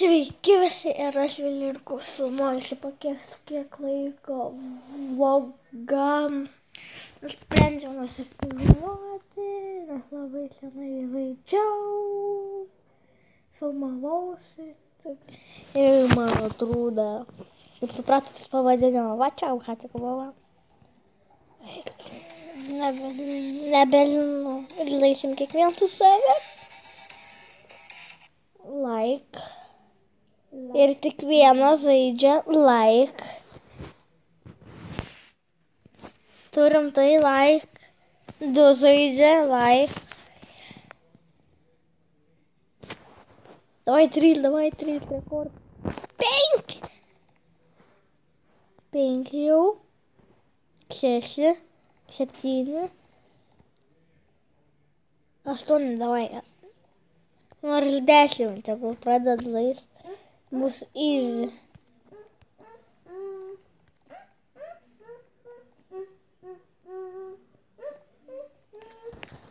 Sveiki visi ir aš Vilirkus filmuojuosi po kiek, kiek laiko vlogą. Nusprendžiau nusifilmuoti, nes labai senai žaidžiau, filmavausi. Ir man atrodo, kaip supratot, pavadinimą, va čia ką tik buvo. Nebežinau, ir laisim kiekvieną savimi. Like Ir tik vienas žaidžia like. Turim tai like. Du žaidžia like. Давай три, давай три, рекорд. Penki. Penki jau. Šeši. Septyni. Aštuoni, davai. Nors dešimt, tegul pradeda laisti. Bus easy.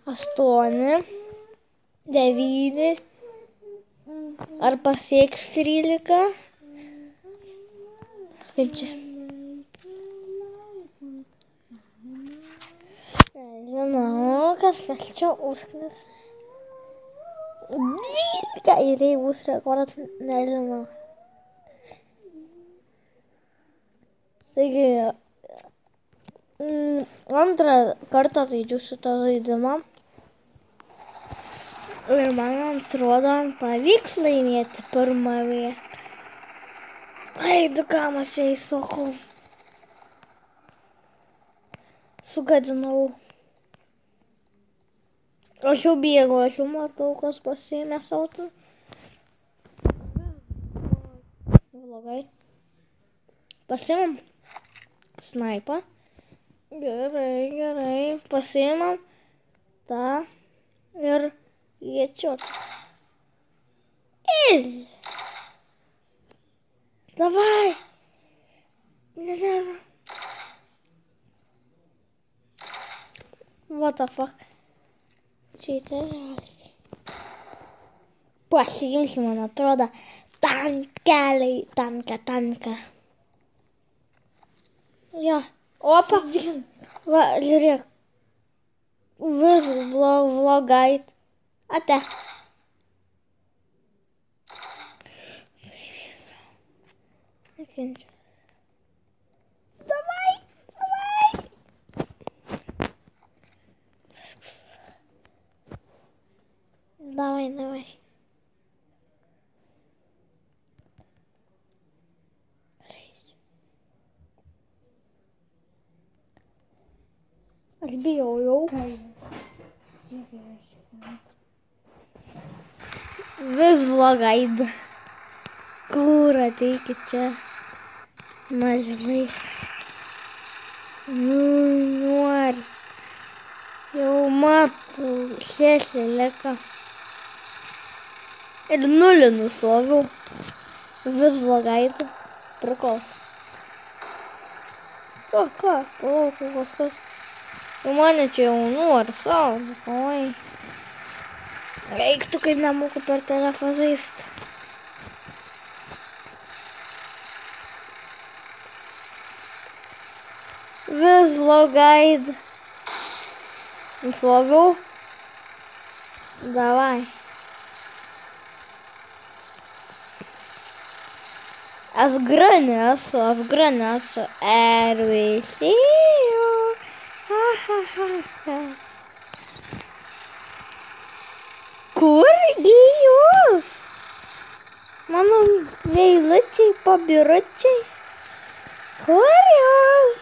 Aštuoni. Devyni. Ar pasieks trylika? Kaip čia? Nežinau, kas kas čia užknis. Dvylika ir jei bus rekordas, nežinau. Taigi, antrą kartą žaidžiu šitą žaidimą. Ir man atrodo, pavyks laimėti pirmą vietą. Ai, du kamas čia įsokau. Sugadinau. Aš jau bėgu, aš jau matau, kas pasiėmė sautą. Blogai. Pasiėmam snaipą. Gerai, gerai. Pasiėmam tą ir iečiot. Ir. Davai. Nenerva. What the fuck? Плашим се на трода. Танка ли? Танка, танка. Jo. Opa. Va, žiūrėk. Vis vlog, vlogait. Ate. Nekenčiu. Aš bijojau. Vis blogai. Kur ateikit čia? Mažai. Nu, nori. Jau matau, šešė lėka. Ir nulį nusoviau. Vis blogai. Prikos. Ką, ką? Palauk, kažkas. Jau mane čia jau nori savo. Oi. Reiktų, kaip nemoku per telefoną žaisti. Vis logaid. Nušloviau. Davai. Aš granė esu, aš granė esu. Ervisijų. Kurgi jūs? Mano veilučiai, pabiručiai. Kur jūs?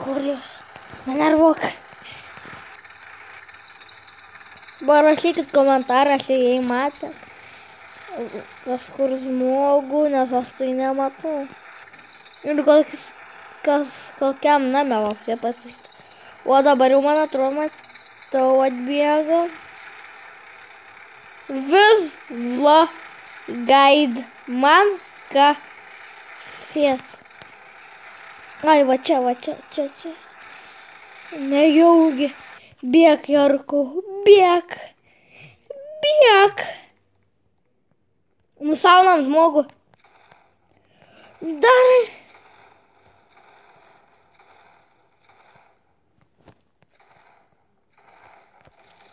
Kur jūs? Nenervuok. Parašykit komentarą, jei matėt. Kažkur žmogų, nes aš tai nematau. Ir kokius, kas, kokiam name vapšė pasakyti. O dabar jau man atrodo, matau atbėga. Vis vla gaid man ką fiet. Ai, va čia, va čia, čia, čia. Nejaugi. Bėk, Jarku, bėk. Bėk. Nusaunam žmogų. Dar.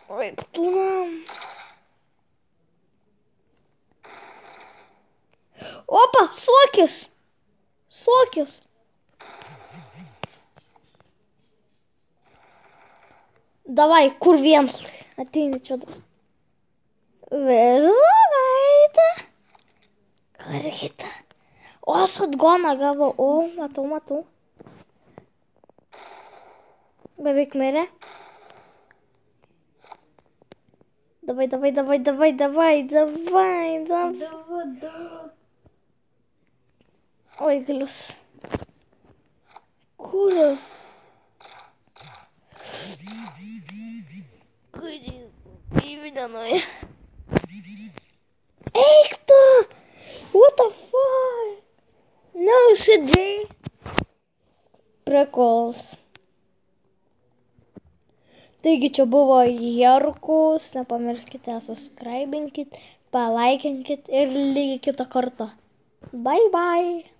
Vaiktūnam. Opa, suokis. Suokis. Davai, kur vienas? Ateini čia. Vėžuogaitė. Kur kita? O, sudgona gavo. O, matau, matau. Beveik mirė. Давай, давай, давай, давай, давай, давай, давай. Ой, глюс. Куля. Дивиданове. Эй, кто? What the fuck? No shit, Jay. Prikols. Taigi čia buvo Jarkus, nepamirškite, subscribinkit, palaikinkit ir lygiai kitą kartą. Bye bye.